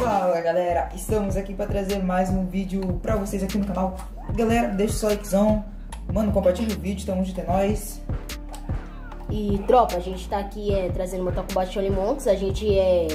Fala galera, estamos aqui para trazer mais um vídeo para vocês aqui no canal. Galera, deixa o seu likezão, mano, compartilha o vídeo, tamo junto é nóis. E tropa, a gente tá aqui é, trazendo Mortal Kombat Shaolin Monks, a gente é,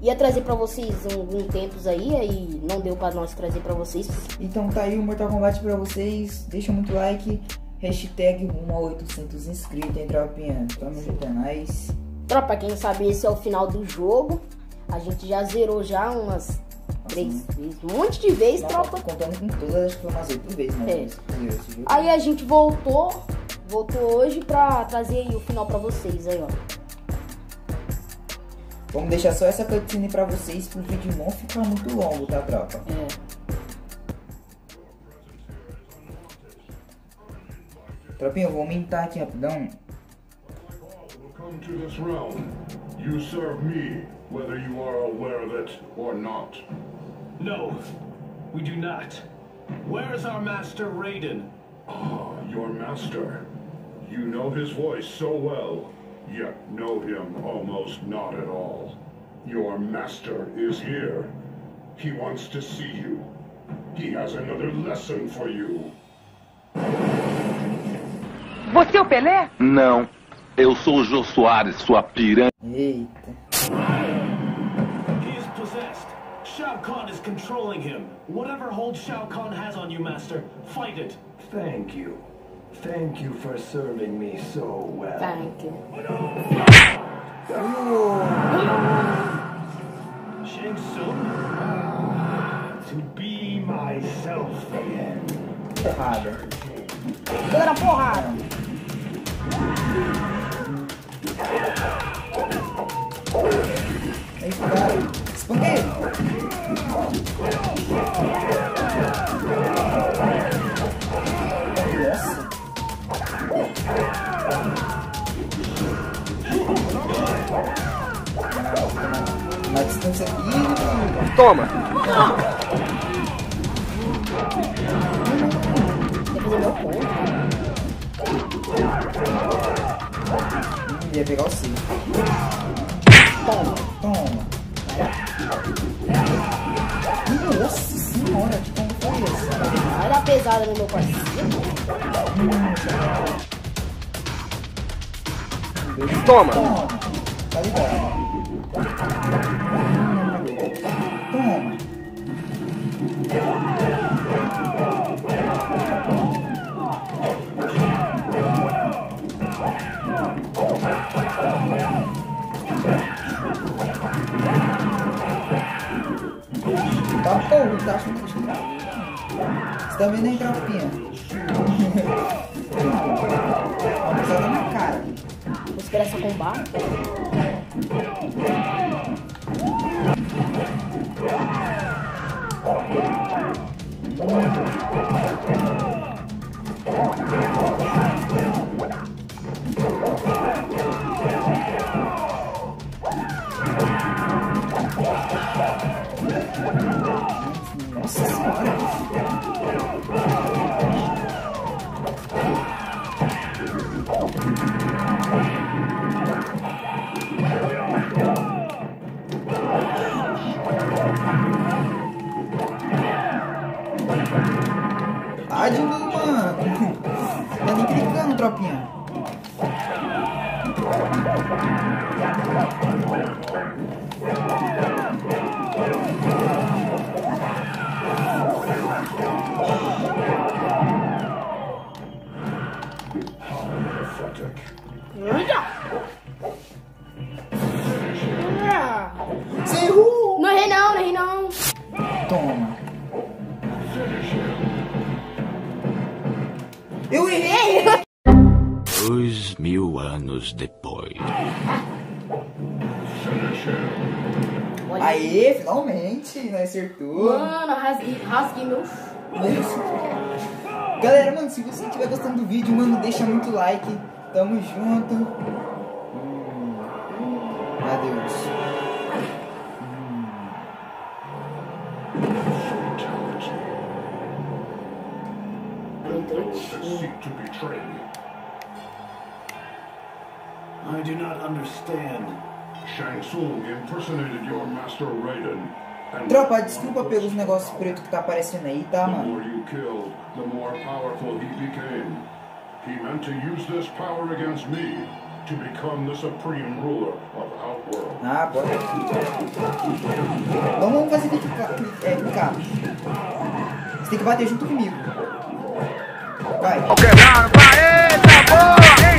ia trazer pra vocês um, um tempos aí, aí não deu pra nós trazer pra vocês. Então tá aí o Mortal Kombat pra vocês, deixa muito like, hashtag rumo a 800 inscritos, hein tropinha, tamo junto é nóis. Tropa, quem sabe, esse é o final do jogo, a gente já zerou já umas três vezes, um monte de vezes, Não, tropa. Contando com todas, acho que foi umas 8 vezes, né? É. Aí a gente voltou, voltou hoje pra trazer aí o final pra vocês aí, ó. Vamos deixar só essa cutscene pra vocês pro vídeo não ficar muito longo, tá tropa? É. Tropinha, eu vou aumentar aqui rapidão. Come to this realm. You serve me, whether you are aware of it or not. No, we do not. Where is our master Raiden? Ah, your master. You know his voice so well, yet know him almost not at all. Your master is here. He wants to see you. He has another lesson for you. Você é o Pelé? Não. Eu sou o Jô Soares, sua piranha. Eita. He is possessed. Shao Kahn is controlling him. Whatever hold Shao Kahn has on you, master, fight it. Thank you. Thank you for serving me so well. Thank you. Shang Tsung? To be myself again. Porrada. Galera, porrada! Aí. Espanca ele. Nossa. Na distância aqui. Toma. Quer Ia pegar o C. Toma. Toma. Nossa senhora, que como foi esse? Vai dar pesada no meu parceiro. Toma. Toma. Tá ligado. Toma. Tá tá achando que Você tá vendo aí, tropinha? Uma pisada na cara. Vou esperar essa combate. Nossa Dois mil anos depois. Aê, finalmente, né? Acertou. Mano, rasguei, rasguei meu. Galera, mano, se você estiver gostando do vídeo, mano, deixa muito like. Tamo junto. Hum. Adeus. Betray me. I do not understand. Shang Tsung impersonated your master Raiden. And Tropa, desculpa pelos negócios pretos que tá aparecendo aí, tá, the mano? more you killed, the more powerful he became. He meant to use this power against me to become the supreme ruler of Outworld. Ah, bora. Então vamos fazer ele ficar. É, ficar. Você tem que bater junto comigo. Vai. Quebrado, vai, eita porra! Eita,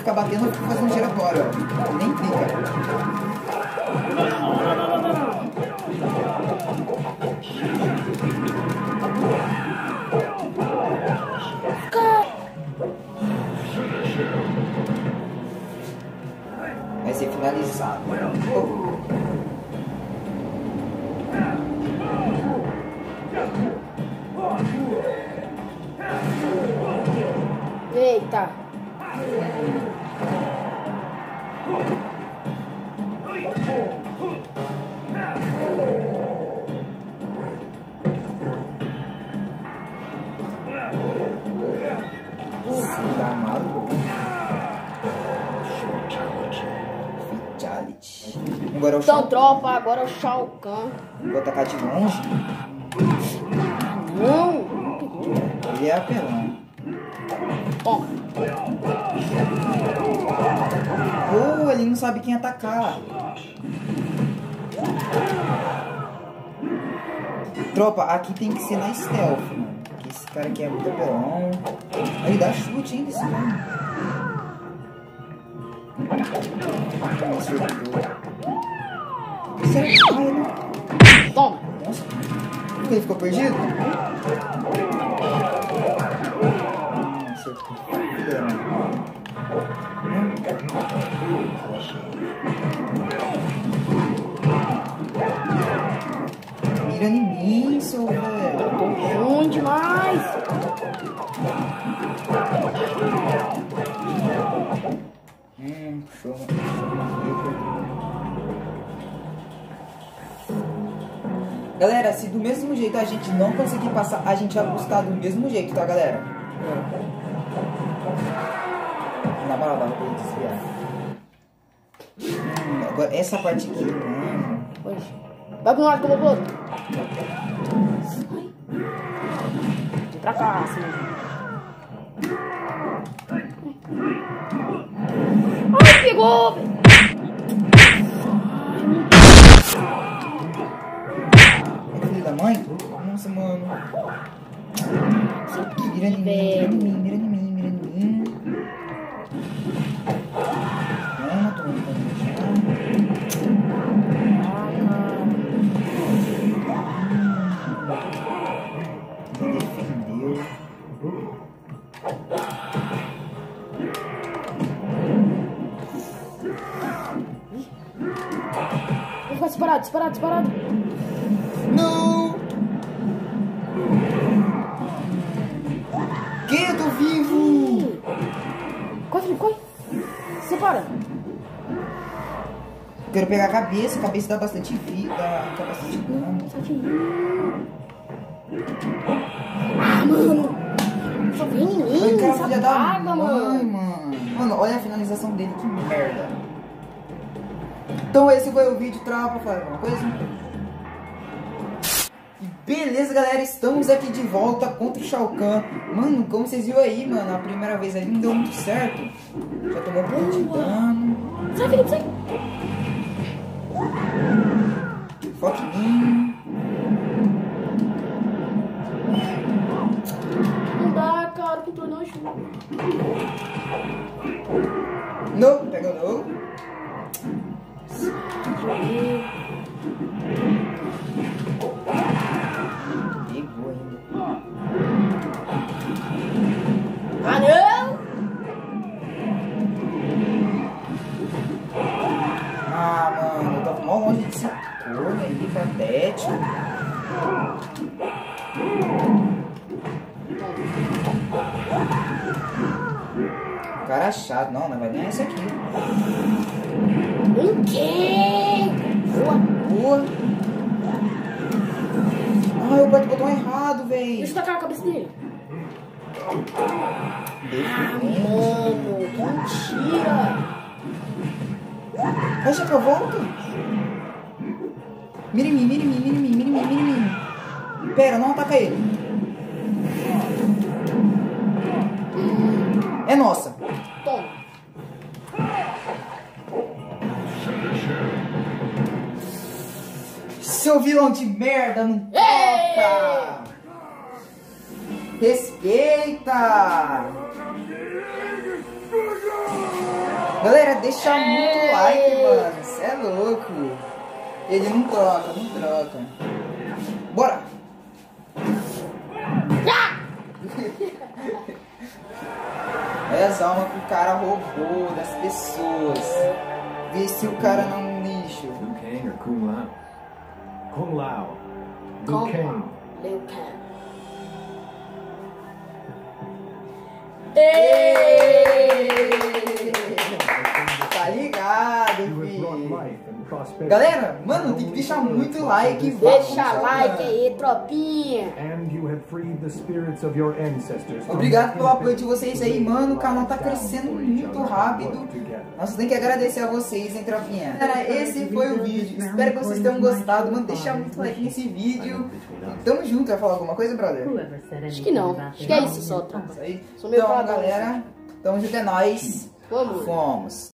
ficar batendo, eu fazendo giratório. Nem clica. Vai ser finalizado. Oh. Agora é o Então, Shao tropa, agora é o Shao Kahn. Vou atacar de longe. Não. Ele é apelão. Toma. Pô, ele não sabe quem atacar. Tropa, aqui tem que ser na stealth, mano. Porque esse cara aqui é muito apelão. Aí dá chute ainda esse cara. Me Ah, ele... Toma. Nossa. Ele ficou perdido? Hum. Mira em mim, seu velho. Tô ruim demais. Galera, se do mesmo jeito a gente não conseguir passar, a gente vai buscar do mesmo jeito, tá, galera? Na moral, dá pra desviar. Hum, agora, essa parte aqui, hum. Vai pro lado que eu vou pro outro. Vem pra cá, assim. Ai, pegou! Mira em mim, mira em mim, mira em mim, mira em mim. Toma. Me defendeu. Vou ficar disparado, disparado, disparado. Separa. Quero pegar a cabeça, a cabeça dá bastante vida, dá bastante dano. Ah, mano. Só vem em Ai, mim, cara, filha da praga, mãe, mano. mano. Mano, olha a finalização dele, que merda. Então esse foi o vídeo, tropa. Fala alguma coisa? Beleza, galera, estamos aqui de volta contra o Shao Kahn. Mano, como vocês viram aí, mano, a primeira vez aí não deu muito certo. Já tomou um pouco de dano. Sai, Felipe, sai. Foca em mim. Não dá, cara, o controle não ajuda. Não, Arão! Ah, mano, eu tava mó longe desse ator, ele patético. Cara é chato, não, não vai ganhar esse aqui. O quê? Boa, boa. Ai, o Beto botou errado, velho. Deixa eu tacar a cabeça dele. Ah, mano, que mentira. Deixa que eu volto. Mira em mim, mira em mim, mira em mim, mira em mim, mira em mim. Pera, não ataca ele. É nossa. Toma. Seu vilão de merda, não toca! Respeita! Galera, deixa muito like, mano. Cê é louco. Ele não troca, não troca. Bora! É as almas que o cara roubou das pessoas. Vê se o cara não é um lixo. Liu Kang or Kung Lao? Kung Lao. Liu Kung Kang. Liu Kang. Tá ligado, filho. Galera, mano, tem que deixar muito like Deixa like aí, tropinha. And you have freed the spirits of your ancestors. from Obrigado pelo apoio de vocês aí, mano. O canal tá crescendo muito rápido. Nós tem que agradecer a vocês, hein, tropinha. Galera, esse foi o vídeo. Espero que vocês tenham gostado. Mano, deixa muito like nesse vídeo. Tamo junto. Vai falar alguma coisa, brother? Acho que não. Acho que é isso só, tropa. Isso aí. Sou meio Então, galera, tamo junto, é nóis. Vamos. Fomos.